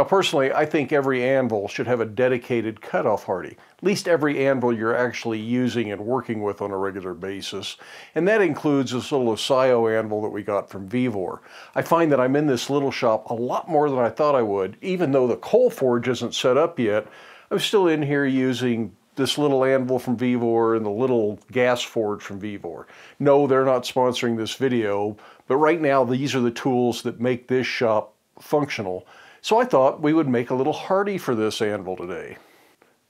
Now personally, I think every anvil should have a dedicated cutoff hardy. At least every anvil you're actually using and working with on a regular basis. And that includes this little Accio anvil that we got from Vevor. I find that I'm in this little shop a lot more than I thought I would. Even though the coal forge isn't set up yet, I'm still in here using this little anvil from Vevor and the little gas forge from Vevor. No, they're not sponsoring this video, but right now these are the tools that make this shop functional. So I thought we would make a little hardy for this anvil today.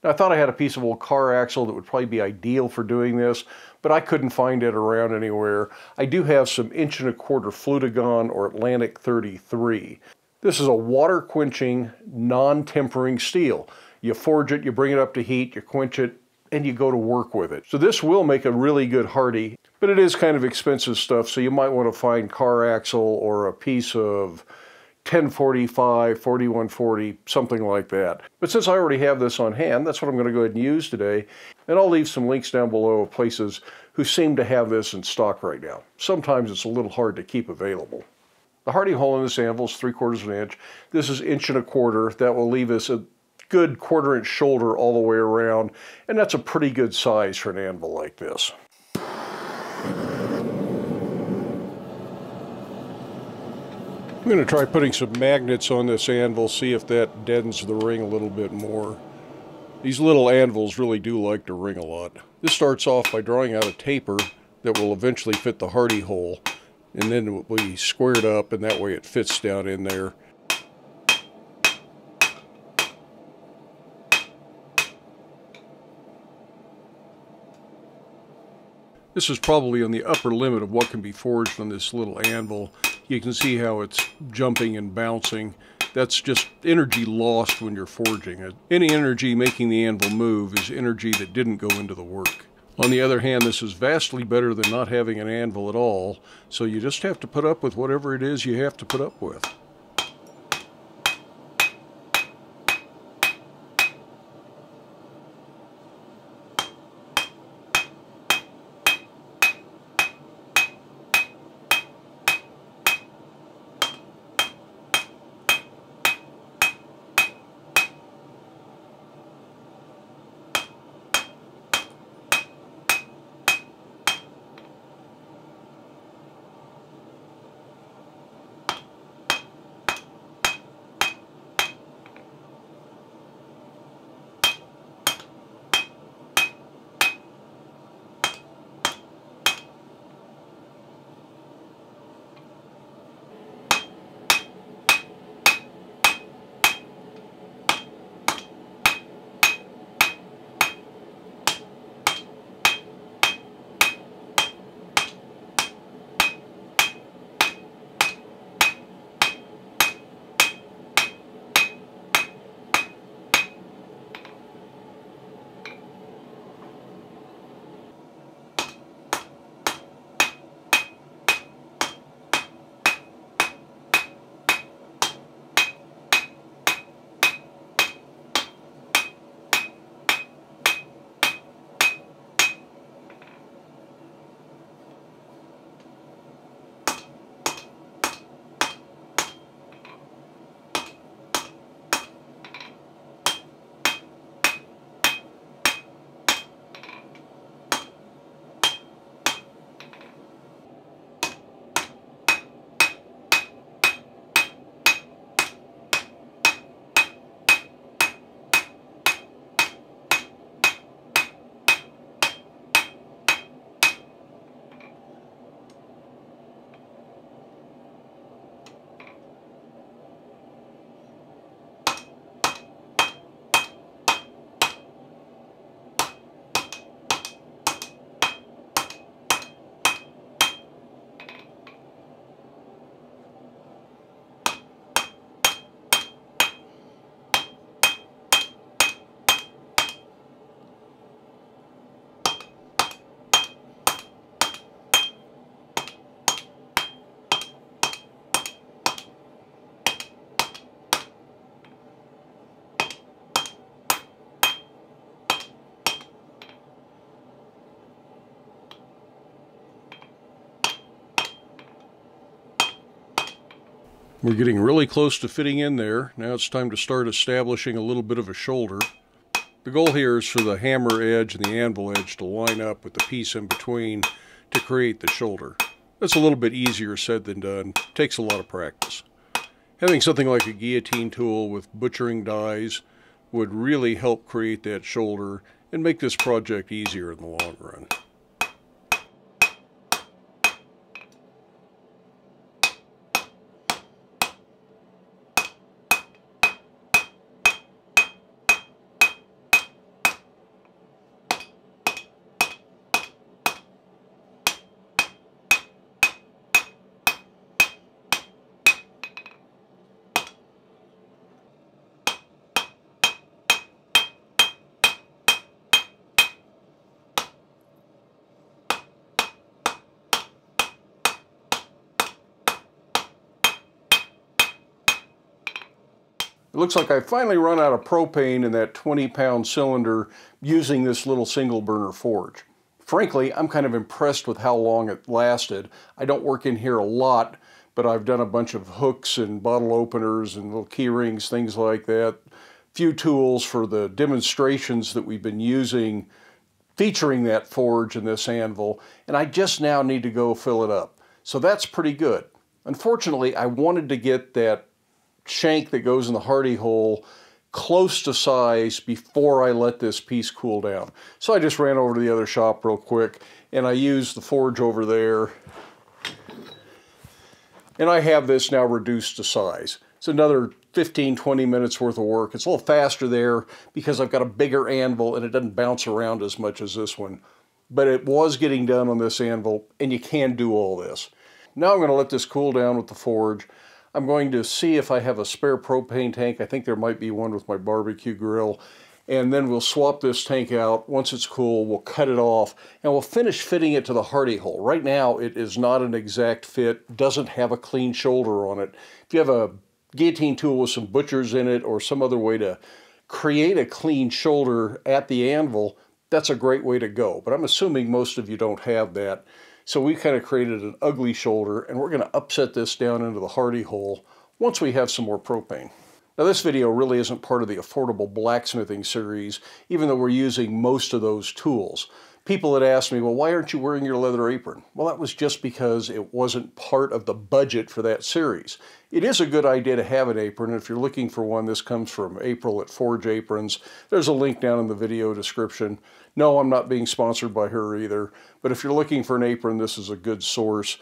I thought I had a piece of old car axle that would probably be ideal for doing this, but I couldn't find it around anywhere. I do have some inch and a quarter Flutagon or Atlantic 33. This is a water quenching, non-tempering steel. You forge it, you bring it up to heat, you quench it, and you go to work with it. So this will make a really good hardy, but it is kind of expensive stuff, so you might want to find car axle or a piece of 1045, 4140, something like that. But since I already have this on hand, that's what I'm going to go ahead and use today. And I'll leave some links down below of places who seem to have this in stock right now. Sometimes it's a little hard to keep available. The hardy hole in this anvil is 3 quarters of an inch. This is inch and a quarter. That will leave us a good quarter inch shoulder all the way around. And that's a pretty good size for an anvil like this. I'm going to try putting some magnets on this anvil, see if that deadens the ring a little bit more. These little anvils really do like to ring a lot. This starts off by drawing out a taper that will eventually fit the hardy hole. And then we square it up and that way it fits down in there. This is probably on the upper limit of what can be forged on this little anvil. You can see how it's jumping and bouncing. That's just energy lost when you're forging it. Any energy making the anvil move is energy that didn't go into the work. On the other hand, this is vastly better than not having an anvil at all, so you just have to put up with whatever it is you have to put up with. We're getting really close to fitting in there. Now it's time to start establishing a little bit of a shoulder. The goal here is for the hammer edge and the anvil edge to line up with the piece in between to create the shoulder. That's a little bit easier said than done. Takes a lot of practice. Having something like a guillotine tool with butchering dies would really help create that shoulder and make this project easier in the long run. It looks like I finally run out of propane in that 20 pound cylinder using this little single burner forge. Frankly, I'm kind of impressed with how long it lasted. I don't work in here a lot, but I've done a bunch of hooks and bottle openers and little key rings, things like that. Few tools for the demonstrations that we've been using featuring that forge and this anvil, and I just now need to go fill it up. So that's pretty good. Unfortunately, I wanted to get that shank that goes in the hardy hole close to size before I let this piece cool down. So I just ran over to the other shop real quick and I used the forge over there. And I have this now reduced to size. It's another 15, 20 minutes worth of work. It's a little faster there because I've got a bigger anvil and it doesn't bounce around as much as this one. But it was getting done on this anvil and you can do all this. Now I'm going to let this cool down with the forge. I'm going to see if I have a spare propane tank. I think there might be one with my barbecue grill. And then we'll swap this tank out. Once it's cool, we'll cut it off and we'll finish fitting it to the hardy hole. Right now, it is not an exact fit, doesn't have a clean shoulder on it. If you have a guillotine tool with some butchers in it or some other way to create a clean shoulder at the anvil, that's a great way to go. But I'm assuming most of you don't have that. So we kind of created an ugly shoulder and we're going to upset this down into the hardy hole once we have some more propane. Now this video really isn't part of the affordable blacksmithing series, even though we're using most of those tools. People had asked me, well, why aren't you wearing your leather apron? Well, that was just because it wasn't part of the budget for that series. It is a good idea to have an apron. If you're looking for one, this comes from April at Forge Aprons. There's a link down in the video description. No, I'm not being sponsored by her either, but if you're looking for an apron, this is a good source.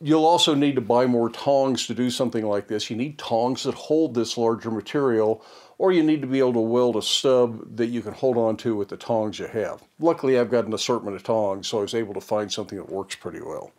You'll also need to buy more tongs to do something like this. You need tongs that hold this larger material, or you need to be able to weld a stub that you can hold on to with the tongs you have. Luckily, I've got an assortment of tongs, so I was able to find something that works pretty well.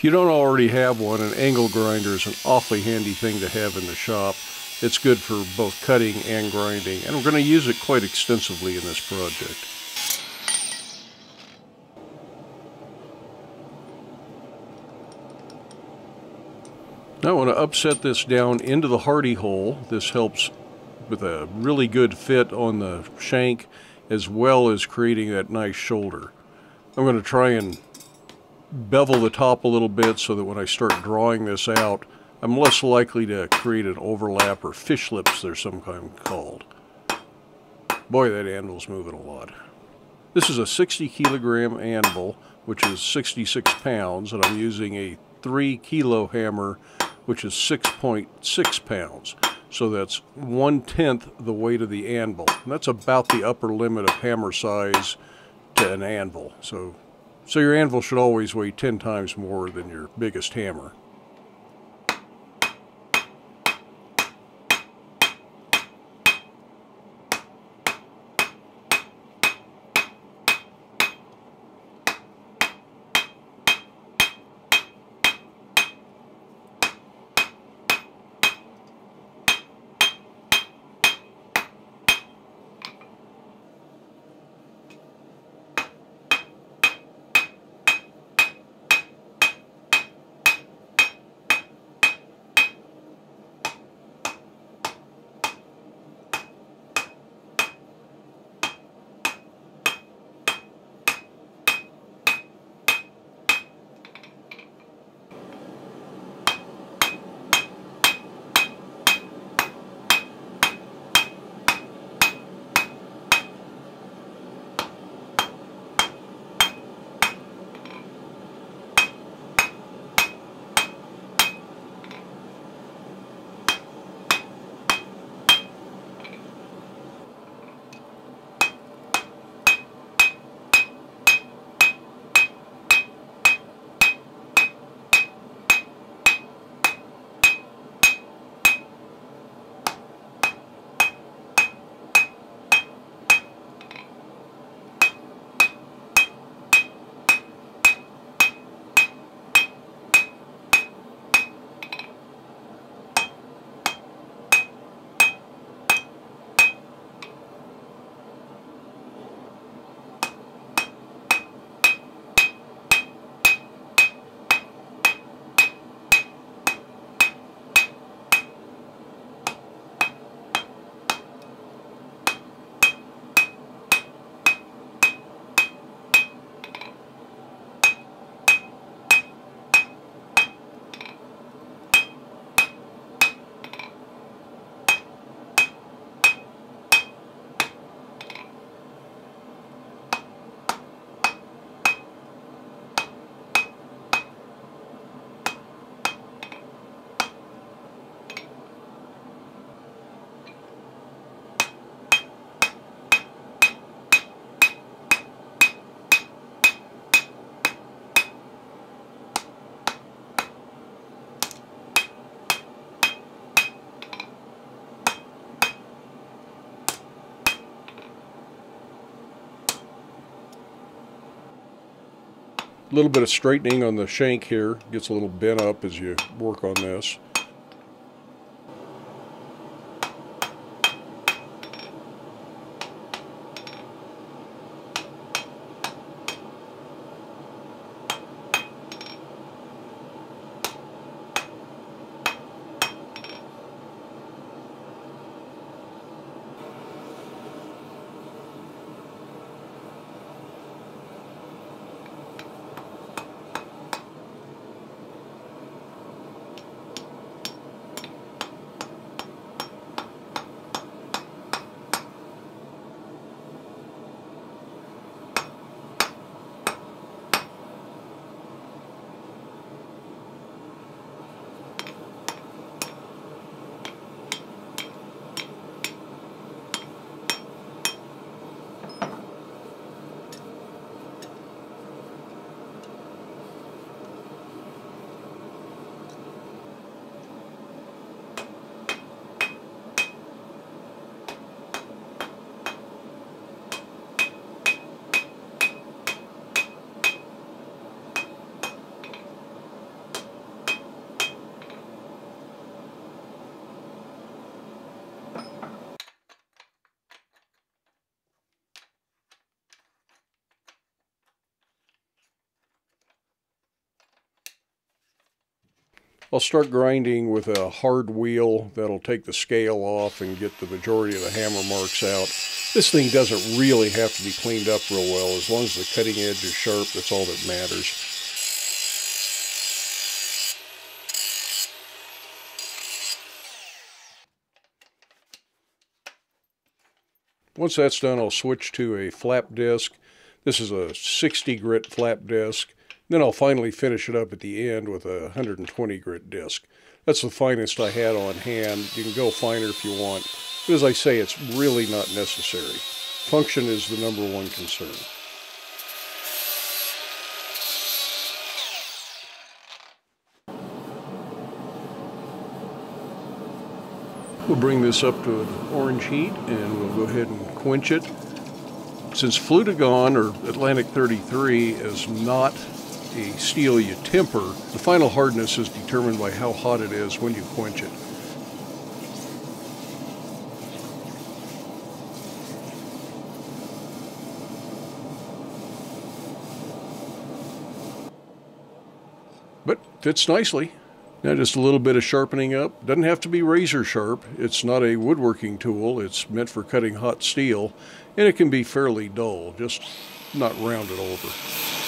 If you don't already have one, an angle grinder is an awfully handy thing to have in the shop. It's good for both cutting and grinding, and we're going to use it quite extensively in this project. Now I want to upset this down into the hardy hole. This helps with a really good fit on the shank as well as creating that nice shoulder. I'm going to try and bevel the top a little bit so that when I start drawing this out, I'm less likely to create an overlap or fish lips they're some kind called. Boy, that anvil's moving a lot. This is a 60 kilogram anvil, which is 66 pounds, and I'm using a 3 kilo hammer, which is 6.6 .6 pounds. So that's one-tenth the weight of the anvil. And that's about the upper limit of hammer size to an anvil. So so your anvil should always weigh 10 times more than your biggest hammer. Little bit of straightening on the shank here. Gets a little bent up as you work on this. I'll start grinding with a hard wheel that'll take the scale off and get the majority of the hammer marks out. This thing doesn't really have to be cleaned up real well. As long as the cutting edge is sharp, that's all that matters. Once that's done, I'll switch to a flap disc. This is a 60 grit flap disc. Then I'll finally finish it up at the end with a 120 grit disc. That's the finest I had on hand. You can go finer if you want. But as I say, it's really not necessary. Function is the number one concern. We'll bring this up to an orange heat and we'll go ahead and quench it. Since Flutagon or Atlantic 33 is not a steel you temper, the final hardness is determined by how hot it is when you quench it. But fits nicely. Now just a little bit of sharpening up. Doesn't have to be razor sharp. It's not a woodworking tool. It's meant for cutting hot steel. And it can be fairly dull, just not rounded over.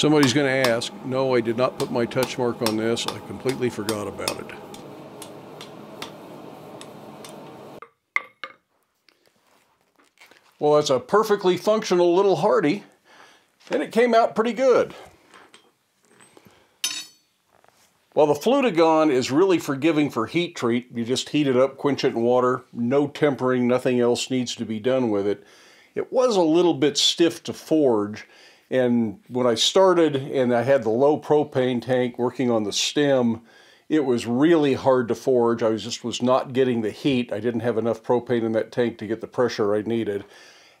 Somebody's going to ask, no, I did not put my touch mark on this. I completely forgot about it. Well, that's a perfectly functional little Hardy, and it came out pretty good. Well, the Flutagon is really forgiving for heat treat. You just heat it up, quench it in water, no tempering, nothing else needs to be done with it. It was a little bit stiff to forge, and when I started and I had the low propane tank working on the stem, it was really hard to forge. I was just was not getting the heat. I didn't have enough propane in that tank to get the pressure I needed.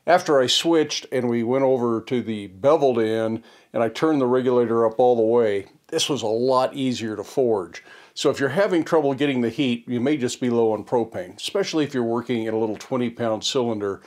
After I switched and we went over to the beveled end and I turned the regulator up all the way, this was a lot easier to forge. So if you're having trouble getting the heat, you may just be low on propane, especially if you're working in a little 20 pound cylinder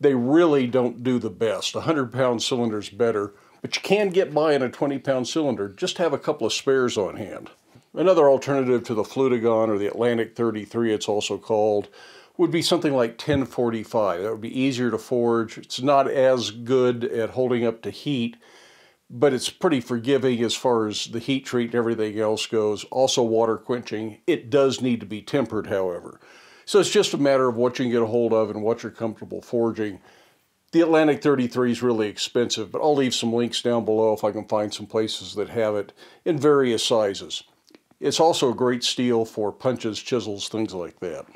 they really don't do the best. A 100 pound cylinder is better, but you can get by in a 20 pound cylinder. Just have a couple of spares on hand. Another alternative to the Flutagon or the Atlantic 33 it's also called would be something like 1045. That would be easier to forge. It's not as good at holding up to heat, but it's pretty forgiving as far as the heat treat and everything else goes. Also water quenching. It does need to be tempered, however. So it's just a matter of what you can get a hold of and what you're comfortable forging. The Atlantic 33 is really expensive, but I'll leave some links down below if I can find some places that have it in various sizes. It's also a great steel for punches, chisels, things like that.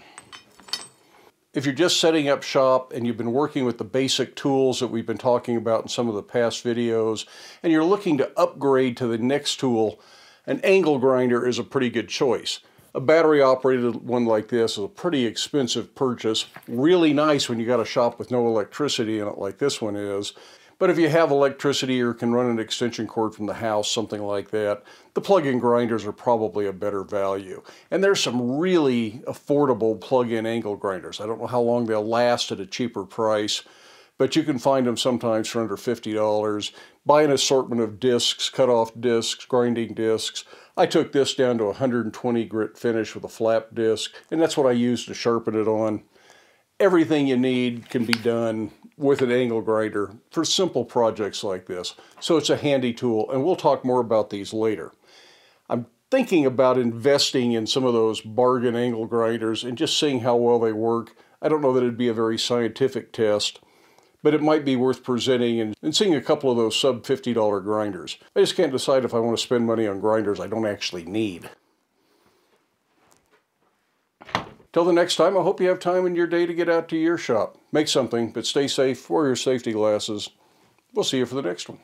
If you're just setting up shop and you've been working with the basic tools that we've been talking about in some of the past videos, and you're looking to upgrade to the next tool, an angle grinder is a pretty good choice. A battery operated one like this is a pretty expensive purchase. Really nice when you got a shop with no electricity in it like this one is. But if you have electricity or can run an extension cord from the house, something like that, the plug-in grinders are probably a better value. And there's some really affordable plug-in angle grinders. I don't know how long they'll last at a cheaper price, but you can find them sometimes for under $50. Buy an assortment of discs, cut-off discs, grinding discs. I took this down to 120 grit finish with a flap disc, and that's what I use to sharpen it on. Everything you need can be done with an angle grinder for simple projects like this. So it's a handy tool, and we'll talk more about these later. I'm thinking about investing in some of those bargain angle grinders and just seeing how well they work. I don't know that it'd be a very scientific test, but it might be worth presenting and, and seeing a couple of those sub $50 grinders. I just can't decide if I want to spend money on grinders I don't actually need. Till the next time, I hope you have time in your day to get out to your shop. Make something, but stay safe, wear your safety glasses. We'll see you for the next one.